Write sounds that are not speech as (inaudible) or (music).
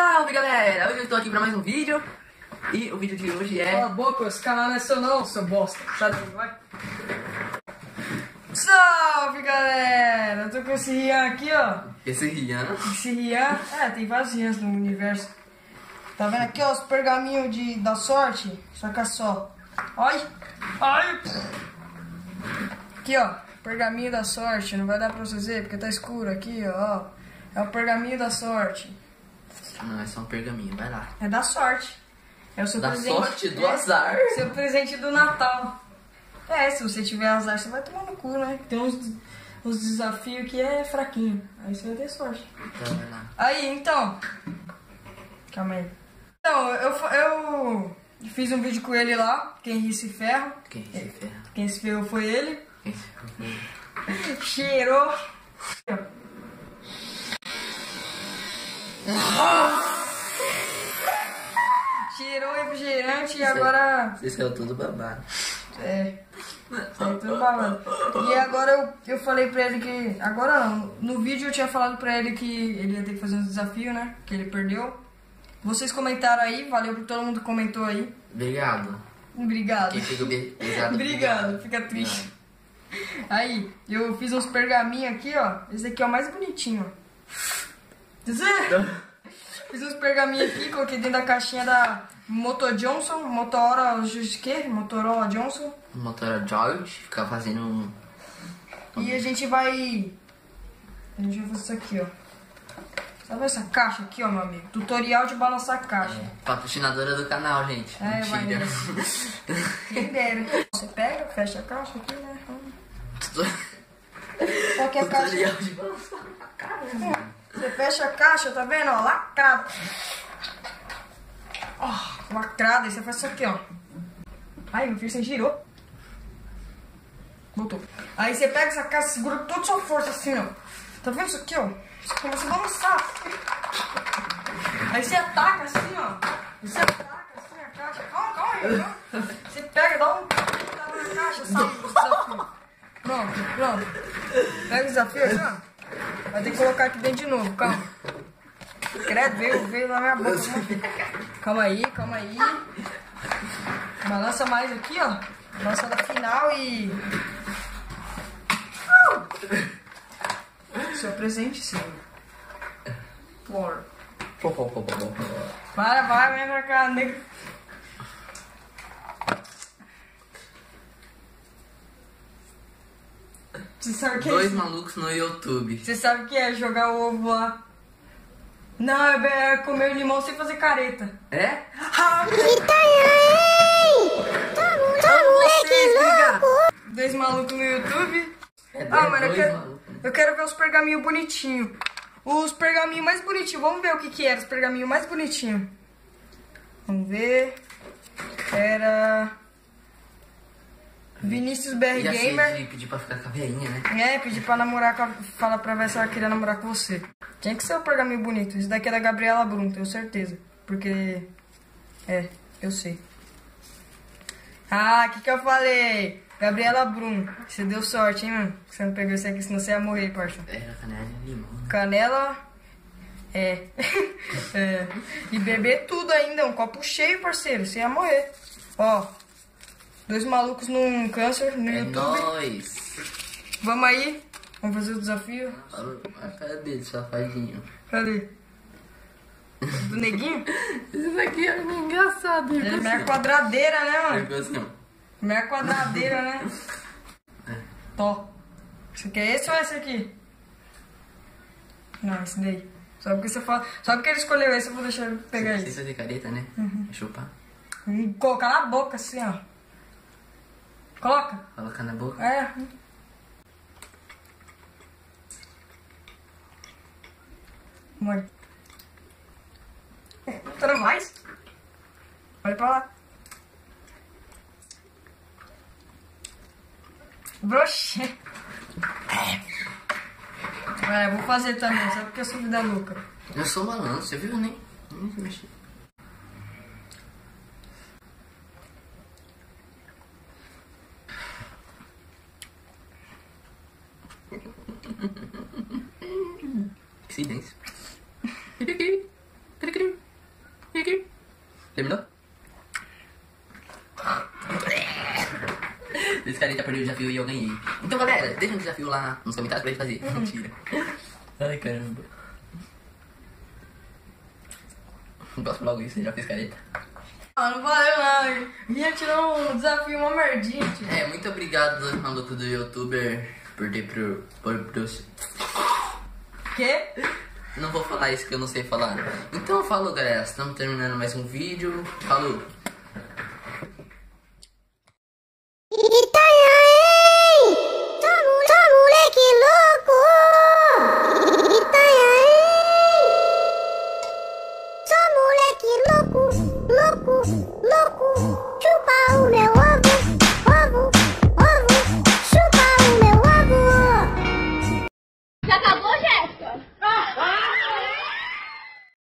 Salve galera! Hoje eu estou aqui para mais um vídeo e o vídeo de hoje é. Cala a boca, esse canal não é seu não, seu bosta. Sai daí, vai. Salve galera! Eu tô com esse Rian aqui, ó. Esse Rian. Esse Rian, é, tem vários Rians no universo. Tá vendo aqui, ó, os pergaminhos de, da sorte? Saca só. Ai! Ai! Aqui, ó, pergaminho da sorte. Não vai dar pra vocês ver porque tá escuro aqui, ó. É o pergaminho da sorte. Não, é só um pergaminho, vai lá. É da sorte. É o seu Da presente. sorte, do é, azar. (laughs) Seu presente do Natal. É, se você tiver azar, você vai tomar no cu, né? Tem uns, uns desafios que é fraquinho. Aí você vai ter sorte. Então, vai lá. Aí, então. Calma aí. Então, eu, eu fiz um vídeo com ele lá. Quem ri se ferra. Quem se ferra? Quem se ferrou foi ele. Quem se ferra? (laughs) Cheirou. Cheirou refrigerante e agora. Você saiu tudo babado. É. Saiu tudo babando. E agora eu, eu falei pra ele que. Agora não. No vídeo eu tinha falado pra ele que ele ia ter que fazer um desafio, né? Que ele perdeu. Vocês comentaram aí, valeu por todo mundo que comentou aí. Obrigado. Obrigado. Quem pesado. Obrigado, fica triste. Aí, eu fiz uns pergaminhos aqui, ó. Esse aqui é o mais bonitinho, ó. Fiz uns pergaminhos aqui, coloquei dentro da caixinha da Moto Johnson, Motorola, que? Motorola Johnson. O motor George ficar fazendo um. E a gente vai. A gente vai fazer isso aqui, ó. Sabe essa caixa aqui, ó, meu amigo? Tutorial de balançar a caixa. Patrocinadora do canal, gente. É, Mentira. Quem dera. Você pega, fecha a caixa aqui, né? Só que a caixa. Tutorial de balançar. Você fecha a caixa, tá vendo? Ó, lacrada. Ó. E você faz isso aqui, ó. Ai, meu você girou. Voltou. Aí você pega essa caixa, segura toda sua força assim, ó. Tá vendo isso aqui, ó? Você começa a balançar. Aí você ataca assim, ó. Você ataca assim a caixa. Calma, calma calma. Você pega, dá um tapa na caixa, desafio. Pronto, pronto. Pega o desafio aqui, ó. Vai ter que colocar aqui dentro de novo, calma. Credo, veio, veio na minha boca. Calma aí, calma aí. Balança mais aqui, ó. Balança da final e. Seu presente, senhor. Por. Pô, pô, pô, pô, pô. Para, vai, vem pra cá, nego. Você sabe o que é Dois isso? malucos no YouTube. Você sabe o que é jogar o ovo lá? Não, é é comer limão sem fazer careta. É? Ah. Dois malucos no YouTube. É Ah, mano, eu quero, malucos. eu quero ver os pergaminhos bonitinhos. Os pergaminhos mais bonitinhos. Vamos ver o que que era, os pergaminhos mais bonitinhos. Vamos ver. Era... Vinícius BR E assim, Gamer. pedir pra ficar com a velhinha, né? É, pedir pra namorar, com a- falar pra ver se ela queria namorar com você. Tinha que ser um pergaminho bonito. Esse daqui é da Gabriela Brum, tenho certeza. Porque. É, eu sei. Ah, o que que eu falei? Gabriela Brum. Você deu sorte, hein, mano? Você não pegou esse aqui, senão você ia morrer, parça. Era canela de limão, né? Canela. É. (laughs) é. E beber tudo ainda, um copo cheio, parceiro. Você ia morrer. Ó. Dois malucos num câncer no É YouTube. nóis. Vamos aí? Vamos fazer o desafio? A cara dele, safadinho. Cadê? Do neguinho? (laughs) Isso aqui é engraçado. Ele é minha quadradeira, né, mano? Ficou assim. Minha quadradeira, né? Tó. Você quer esse ou esse aqui? Não, esse daí. Só porque você fala. Só porque ele escolheu esse, eu vou deixar ele pegar Sem esse. fazer careta, né? Uhum. Chupar. Colocar na boca assim, ó. Coloca. Colocar na boca. É. Morde. Tá dando mais? Olha pra lá. Broxê. É, vou fazer também, só porque eu sou vida louca. Eu sou malandro, você viu, nem? Nem se mexi. Silêncio. Terminou? Piscareta perdeu o desafio e eu ganhei. Então, galera, deixa um desafio lá nos comentários pra gente fazer. Mentira. Ai, caramba. Gosto logo isso, já fiz careta. Ah, não valeu não. Vinha tirou um desafio, uma merdinha. É, muito obrigado, maluco do youtuber, por ter pro. pros. Quê? Não vou falar isso que eu não sei falar. Então falou galera, estamos terminando mais um vídeo. Falou!